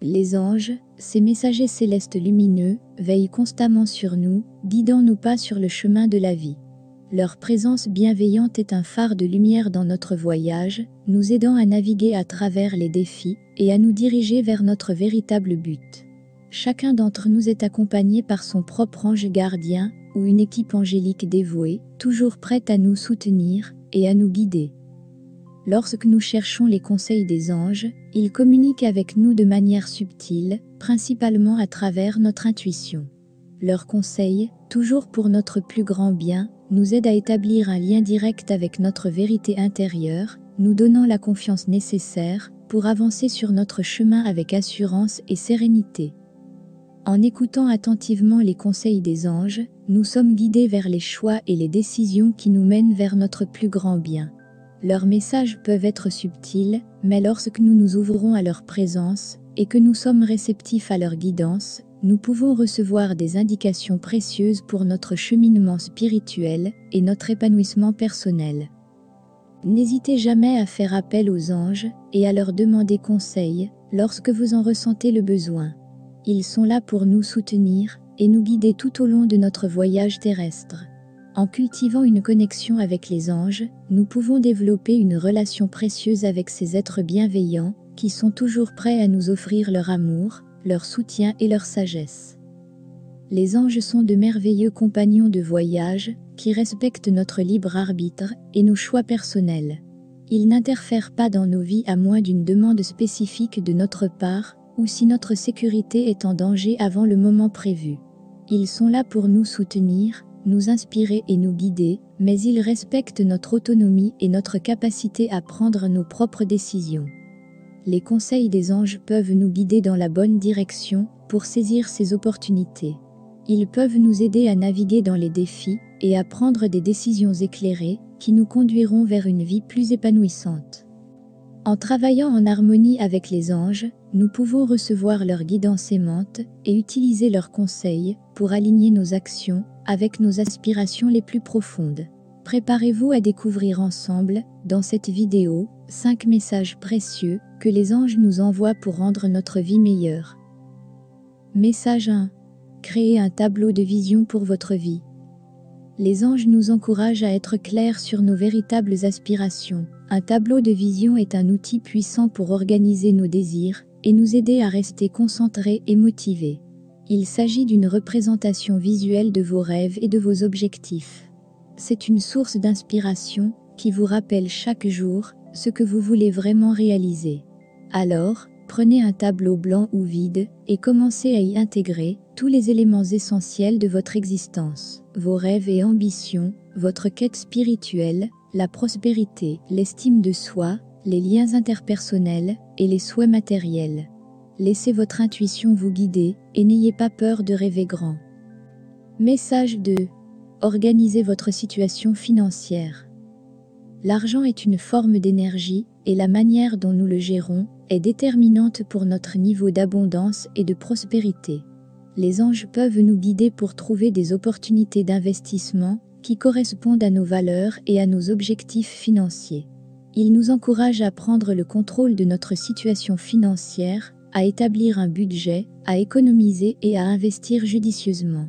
Les anges, ces messagers célestes lumineux, veillent constamment sur nous, guidant nos pas sur le chemin de la vie. Leur présence bienveillante est un phare de lumière dans notre voyage, nous aidant à naviguer à travers les défis et à nous diriger vers notre véritable but. Chacun d'entre nous est accompagné par son propre ange gardien ou une équipe angélique dévouée, toujours prête à nous soutenir et à nous guider. Lorsque nous cherchons les conseils des anges, ils communiquent avec nous de manière subtile, principalement à travers notre intuition. Leurs conseils, toujours pour notre plus grand bien, nous aident à établir un lien direct avec notre vérité intérieure, nous donnant la confiance nécessaire pour avancer sur notre chemin avec assurance et sérénité. En écoutant attentivement les conseils des anges, nous sommes guidés vers les choix et les décisions qui nous mènent vers notre plus grand bien. Leurs messages peuvent être subtils, mais lorsque nous nous ouvrons à leur présence et que nous sommes réceptifs à leur guidance, nous pouvons recevoir des indications précieuses pour notre cheminement spirituel et notre épanouissement personnel. N'hésitez jamais à faire appel aux anges et à leur demander conseil lorsque vous en ressentez le besoin. Ils sont là pour nous soutenir et nous guider tout au long de notre voyage terrestre. En cultivant une connexion avec les anges, nous pouvons développer une relation précieuse avec ces êtres bienveillants qui sont toujours prêts à nous offrir leur amour, leur soutien et leur sagesse. Les anges sont de merveilleux compagnons de voyage qui respectent notre libre arbitre et nos choix personnels. Ils n'interfèrent pas dans nos vies à moins d'une demande spécifique de notre part ou si notre sécurité est en danger avant le moment prévu. Ils sont là pour nous soutenir, nous inspirer et nous guider, mais ils respectent notre autonomie et notre capacité à prendre nos propres décisions. Les conseils des anges peuvent nous guider dans la bonne direction pour saisir ces opportunités. Ils peuvent nous aider à naviguer dans les défis et à prendre des décisions éclairées qui nous conduiront vers une vie plus épanouissante. En travaillant en harmonie avec les anges, nous pouvons recevoir leur guidance aimante et utiliser leurs conseils pour aligner nos actions avec nos aspirations les plus profondes. Préparez-vous à découvrir ensemble, dans cette vidéo, 5 messages précieux que les anges nous envoient pour rendre notre vie meilleure. Message 1. Créez un tableau de vision pour votre vie. Les anges nous encouragent à être clairs sur nos véritables aspirations. Un tableau de vision est un outil puissant pour organiser nos désirs et nous aider à rester concentrés et motivés. Il s'agit d'une représentation visuelle de vos rêves et de vos objectifs. C'est une source d'inspiration qui vous rappelle chaque jour ce que vous voulez vraiment réaliser. Alors, prenez un tableau blanc ou vide et commencez à y intégrer tous les éléments essentiels de votre existence, vos rêves et ambitions, votre quête spirituelle, la prospérité, l'estime de soi, les liens interpersonnels et les souhaits matériels. Laissez votre intuition vous guider et n'ayez pas peur de rêver grand. Message 2. Organisez votre situation financière. L'argent est une forme d'énergie et la manière dont nous le gérons est déterminante pour notre niveau d'abondance et de prospérité. Les anges peuvent nous guider pour trouver des opportunités d'investissement qui correspondent à nos valeurs et à nos objectifs financiers. Ils nous encouragent à prendre le contrôle de notre situation financière à établir un budget, à économiser et à investir judicieusement.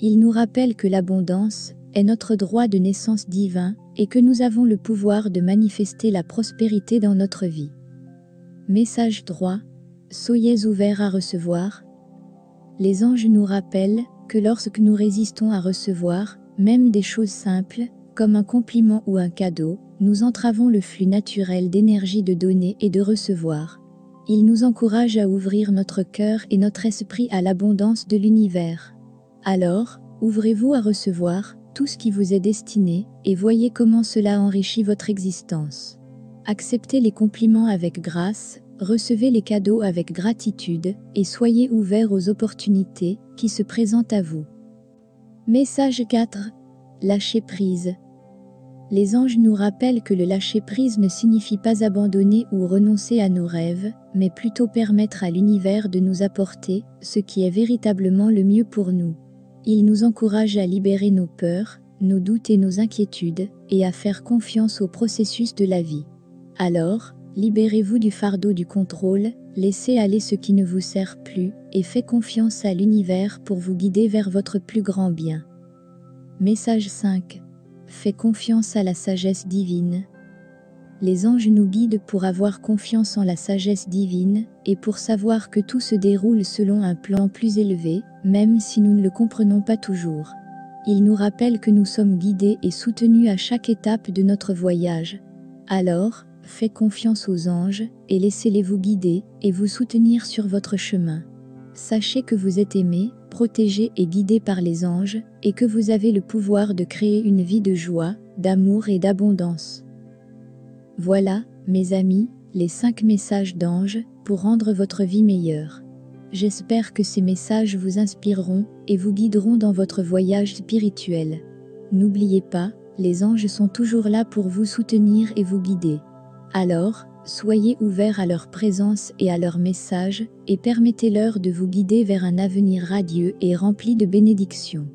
Il nous rappelle que l'abondance est notre droit de naissance divin et que nous avons le pouvoir de manifester la prospérité dans notre vie. Message 3. Soyez ouverts à recevoir. Les anges nous rappellent que lorsque nous résistons à recevoir, même des choses simples, comme un compliment ou un cadeau, nous entravons le flux naturel d'énergie de donner et de recevoir. Il nous encourage à ouvrir notre cœur et notre esprit à l'abondance de l'univers. Alors, ouvrez-vous à recevoir tout ce qui vous est destiné et voyez comment cela enrichit votre existence. Acceptez les compliments avec grâce, recevez les cadeaux avec gratitude et soyez ouverts aux opportunités qui se présentent à vous. Message 4. Lâchez prise les anges nous rappellent que le lâcher-prise ne signifie pas abandonner ou renoncer à nos rêves, mais plutôt permettre à l'univers de nous apporter ce qui est véritablement le mieux pour nous. Ils nous encouragent à libérer nos peurs, nos doutes et nos inquiétudes, et à faire confiance au processus de la vie. Alors, libérez-vous du fardeau du contrôle, Laissez aller ce qui ne vous sert plus et faites confiance à l'univers pour vous guider vers votre plus grand bien. Message 5. Fais confiance à la sagesse divine. Les anges nous guident pour avoir confiance en la sagesse divine et pour savoir que tout se déroule selon un plan plus élevé, même si nous ne le comprenons pas toujours. Ils nous rappellent que nous sommes guidés et soutenus à chaque étape de notre voyage. Alors, faites confiance aux anges et laissez-les vous guider et vous soutenir sur votre chemin. Sachez que vous êtes aimé, protégé et guidé par les anges et que vous avez le pouvoir de créer une vie de joie, d'amour et d'abondance. Voilà, mes amis, les 5 messages d'anges pour rendre votre vie meilleure. J'espère que ces messages vous inspireront et vous guideront dans votre voyage spirituel. N'oubliez pas, les anges sont toujours là pour vous soutenir et vous guider. Alors, soyez ouverts à leur présence et à leur message, et permettez-leur de vous guider vers un avenir radieux et rempli de bénédictions.